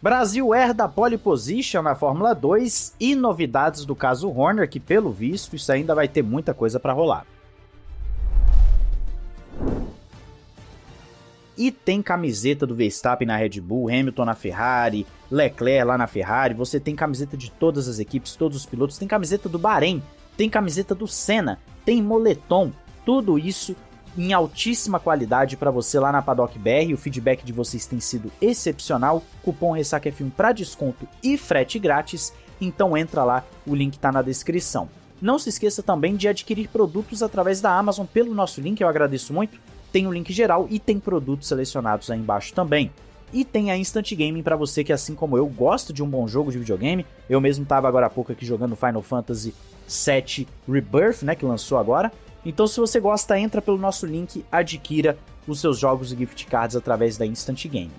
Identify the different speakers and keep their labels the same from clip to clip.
Speaker 1: Brasil herda pole position na Fórmula 2 e novidades do caso Horner, que pelo visto isso ainda vai ter muita coisa para rolar. E tem camiseta do Verstappen na Red Bull, Hamilton na Ferrari, Leclerc lá na Ferrari. Você tem camiseta de todas as equipes, todos os pilotos. Tem camiseta do Bahrein, tem camiseta do Senna, tem moletom. Tudo isso em altíssima qualidade para você lá na Paddock BR. O feedback de vocês tem sido excepcional. Cupom RessacaF1 para desconto e frete grátis. Então entra lá, o link está na descrição. Não se esqueça também de adquirir produtos através da Amazon pelo nosso link, eu agradeço muito tem o link geral e tem produtos selecionados aí embaixo também. E tem a Instant Gaming para você que, assim como eu, gosta de um bom jogo de videogame. Eu mesmo estava agora há pouco aqui jogando Final Fantasy VII Rebirth, né, que lançou agora. Então, se você gosta, entra pelo nosso link, adquira os seus jogos e gift cards através da Instant Gaming.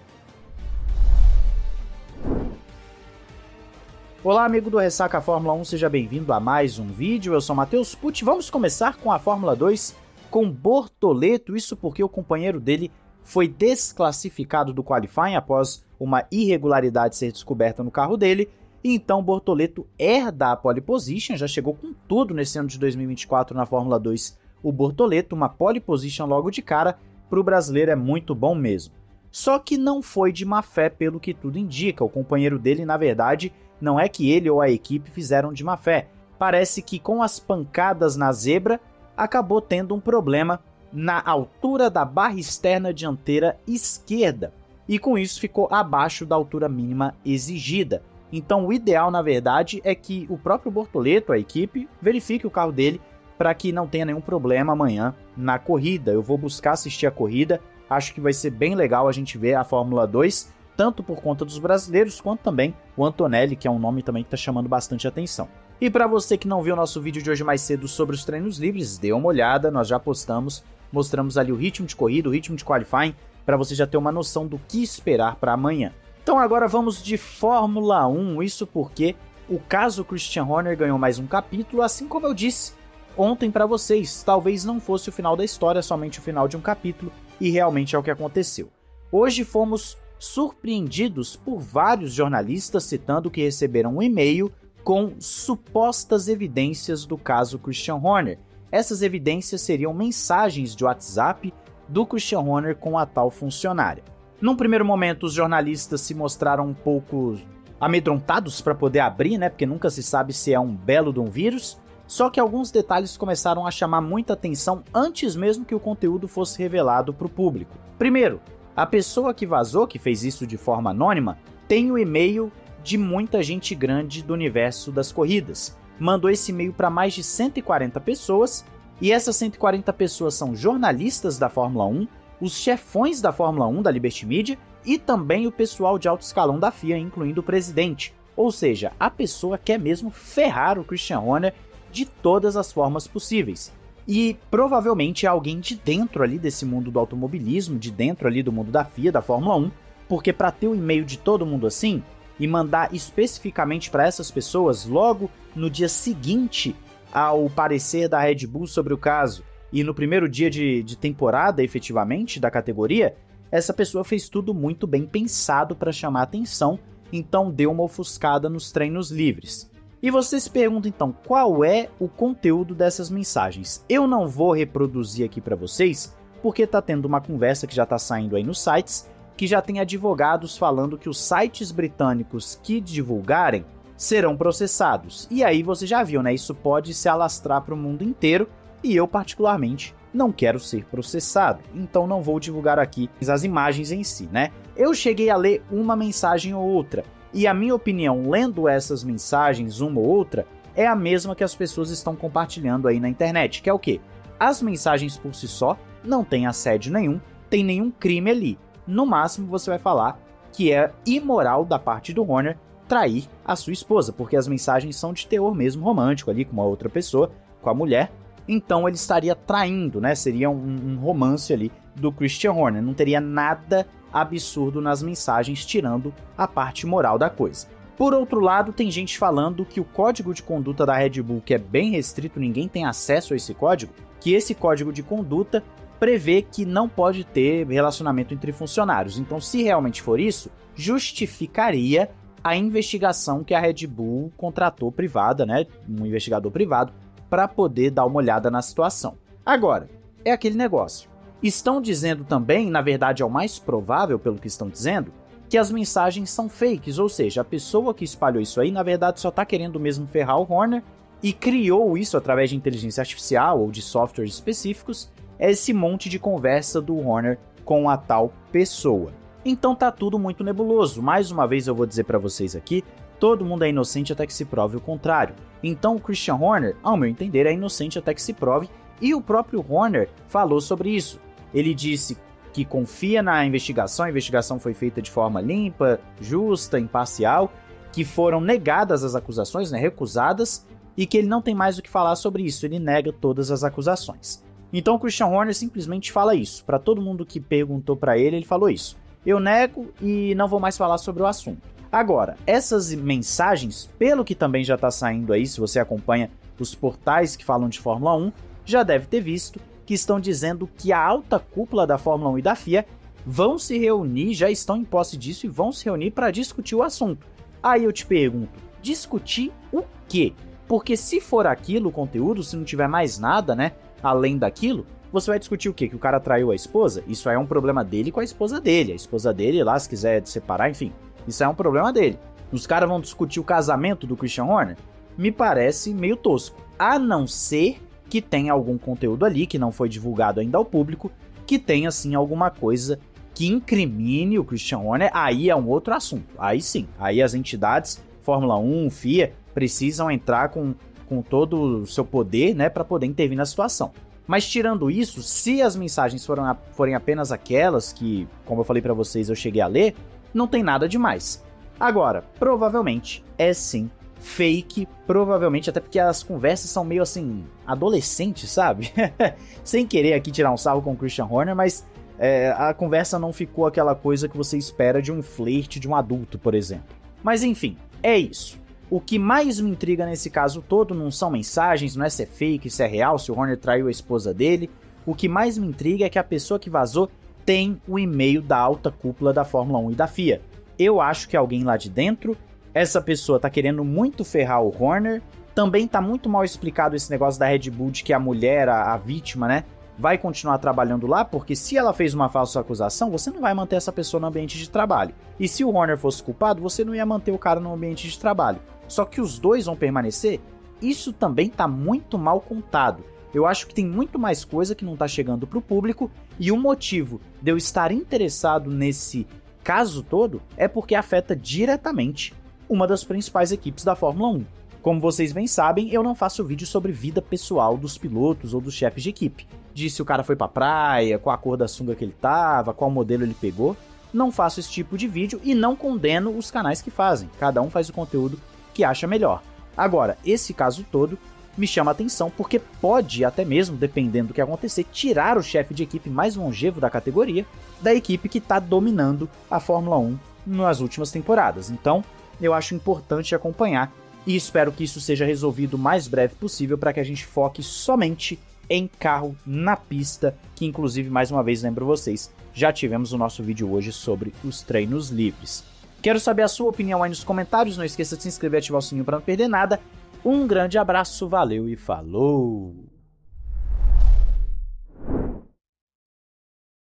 Speaker 1: Olá, amigo do Ressaca Fórmula 1, seja bem-vindo a mais um vídeo. Eu sou Matheus Pucci. Vamos começar com a Fórmula 2 com Bortoleto, isso porque o companheiro dele foi desclassificado do qualifying após uma irregularidade ser descoberta no carro dele, e então Bortoleto herda a pole position, já chegou com tudo nesse ano de 2024 na Fórmula 2. O Bortoleto, uma pole position logo de cara, para o brasileiro é muito bom mesmo. Só que não foi de má fé, pelo que tudo indica. O companheiro dele, na verdade, não é que ele ou a equipe fizeram de má fé. Parece que com as pancadas na zebra, acabou tendo um problema na altura da barra externa dianteira esquerda e com isso ficou abaixo da altura mínima exigida. Então, o ideal, na verdade, é que o próprio Bortoleto, a equipe, verifique o carro dele para que não tenha nenhum problema amanhã na corrida. Eu vou buscar assistir a corrida, acho que vai ser bem legal a gente ver a Fórmula 2, tanto por conta dos brasileiros quanto também o Antonelli, que é um nome também que está chamando bastante atenção. E para você que não viu nosso vídeo de hoje mais cedo sobre os treinos livres, dê uma olhada, nós já postamos, mostramos ali o ritmo de corrida, o ritmo de qualifying, para você já ter uma noção do que esperar para amanhã. Então agora vamos de Fórmula 1, isso porque o caso Christian Horner ganhou mais um capítulo, assim como eu disse ontem para vocês, talvez não fosse o final da história, somente o final de um capítulo, e realmente é o que aconteceu. Hoje fomos surpreendidos por vários jornalistas citando que receberam um e-mail com supostas evidências do caso Christian Horner. Essas evidências seriam mensagens de WhatsApp do Christian Horner com a tal funcionária. Num primeiro momento, os jornalistas se mostraram um pouco amedrontados para poder abrir, né? Porque nunca se sabe se é um belo de um vírus. Só que alguns detalhes começaram a chamar muita atenção antes mesmo que o conteúdo fosse revelado para o público. Primeiro, a pessoa que vazou, que fez isso de forma anônima, tem o e-mail de muita gente grande do universo das corridas. Mandou esse e-mail para mais de 140 pessoas, e essas 140 pessoas são jornalistas da Fórmula 1, os chefões da Fórmula 1 da Liberty Media e também o pessoal de alto escalão da FIA, incluindo o presidente. Ou seja, a pessoa quer mesmo ferrar o Christian Horner de todas as formas possíveis. E provavelmente é alguém de dentro ali desse mundo do automobilismo, de dentro ali do mundo da FIA, da Fórmula 1, porque para ter o e-mail de todo mundo assim, e mandar especificamente para essas pessoas logo no dia seguinte ao parecer da Red Bull sobre o caso e no primeiro dia de, de temporada, efetivamente, da categoria, essa pessoa fez tudo muito bem pensado para chamar atenção, então deu uma ofuscada nos treinos livres. E você se pergunta então qual é o conteúdo dessas mensagens. Eu não vou reproduzir aqui para vocês, porque tá tendo uma conversa que já tá saindo aí nos sites que já tem advogados falando que os sites britânicos que divulgarem serão processados. E aí você já viu, né? Isso pode se alastrar para o mundo inteiro e eu, particularmente, não quero ser processado, então não vou divulgar aqui as imagens em si, né? Eu cheguei a ler uma mensagem ou outra, e a minha opinião, lendo essas mensagens, uma ou outra, é a mesma que as pessoas estão compartilhando aí na internet, que é o quê? As mensagens por si só não têm assédio nenhum, tem nenhum crime ali no máximo você vai falar que é imoral da parte do Horner trair a sua esposa, porque as mensagens são de teor mesmo romântico ali com uma outra pessoa, com a mulher. Então ele estaria traindo, né? Seria um, um romance ali do Christian Horner. Não teria nada absurdo nas mensagens, tirando a parte moral da coisa. Por outro lado, tem gente falando que o código de conduta da Red Bull, que é bem restrito, ninguém tem acesso a esse código, que esse código de conduta prevê que não pode ter relacionamento entre funcionários. Então, se realmente for isso, justificaria a investigação que a Red Bull contratou privada, né, um investigador privado, para poder dar uma olhada na situação. Agora, é aquele negócio. Estão dizendo também, na verdade é o mais provável pelo que estão dizendo, que as mensagens são fakes, ou seja, a pessoa que espalhou isso aí, na verdade, só está querendo mesmo ferrar o Horner e criou isso através de inteligência artificial ou de softwares específicos, esse monte de conversa do Horner com a tal pessoa. Então tá tudo muito nebuloso. Mais uma vez eu vou dizer para vocês aqui, todo mundo é inocente até que se prove o contrário. Então o Christian Horner, ao meu entender, é inocente até que se prove, e o próprio Horner falou sobre isso. Ele disse que confia na investigação, a investigação foi feita de forma limpa, justa, imparcial, que foram negadas as acusações, né, recusadas, e que ele não tem mais o que falar sobre isso, ele nega todas as acusações. Então o Christian Horner simplesmente fala isso. Para todo mundo que perguntou para ele, ele falou isso. Eu nego e não vou mais falar sobre o assunto. Agora, essas mensagens, pelo que também já está saindo aí, se você acompanha os portais que falam de Fórmula 1, já deve ter visto que estão dizendo que a alta cúpula da Fórmula 1 e da FIA vão se reunir, já estão em posse disso e vão se reunir para discutir o assunto. Aí eu te pergunto, discutir o quê? Porque se for aquilo o conteúdo, se não tiver mais nada, né, além daquilo, você vai discutir o quê? Que o cara traiu a esposa? Isso é um problema dele com a esposa dele. A esposa dele lá, se quiser separar, enfim, isso é um problema dele. Os caras vão discutir o casamento do Christian Horner? Me parece meio tosco. A não ser que tem algum conteúdo ali que não foi divulgado ainda ao público, que tenha assim alguma coisa que incrimine o Christian Horner, aí é um outro assunto. Aí sim, aí as entidades Fórmula 1, FIA precisam entrar com, com todo o seu poder, né, para poder intervir na situação. Mas tirando isso, se as mensagens foram, forem apenas aquelas que, como eu falei para vocês, eu cheguei a ler, não tem nada demais. Agora, provavelmente é sim fake, provavelmente, até porque as conversas são meio assim, adolescentes, sabe? Sem querer aqui tirar um sarro com o Christian Horner, mas é, a conversa não ficou aquela coisa que você espera de um flerte de um adulto, por exemplo. Mas enfim, é isso. O que mais me intriga nesse caso todo não são mensagens, não é se é fake, se é real, se o Horner traiu a esposa dele. O que mais me intriga é que a pessoa que vazou tem o e-mail da alta cúpula da Fórmula 1 e da FIA. Eu acho que alguém lá de dentro essa pessoa tá querendo muito ferrar o Horner. Também tá muito mal explicado esse negócio da Red Bull de que a mulher, a, a vítima, né, vai continuar trabalhando lá, porque se ela fez uma falsa acusação, você não vai manter essa pessoa no ambiente de trabalho. E se o Horner fosse culpado, você não ia manter o cara no ambiente de trabalho. Só que os dois vão permanecer, isso também tá muito mal contado. Eu acho que tem muito mais coisa que não tá chegando pro público, e o motivo de eu estar interessado nesse caso todo é porque afeta diretamente uma das principais equipes da Fórmula 1. Como vocês bem sabem, eu não faço vídeo sobre vida pessoal dos pilotos ou dos chefes de equipe. De se o cara foi pra praia, qual a cor da sunga que ele tava, qual modelo ele pegou. Não faço esse tipo de vídeo e não condeno os canais que fazem. Cada um faz o conteúdo que acha melhor. Agora, esse caso todo me chama atenção porque pode, até mesmo dependendo do que acontecer, tirar o chefe de equipe mais longevo da categoria da equipe que está dominando a Fórmula 1 nas últimas temporadas. Então, eu acho importante acompanhar e espero que isso seja resolvido o mais breve possível para que a gente foque somente em carro na pista, que inclusive mais uma vez lembro vocês, já tivemos o nosso vídeo hoje sobre os treinos livres. Quero saber a sua opinião aí nos comentários, não esqueça de se inscrever e ativar o sininho para não perder nada. Um grande abraço, valeu e falou!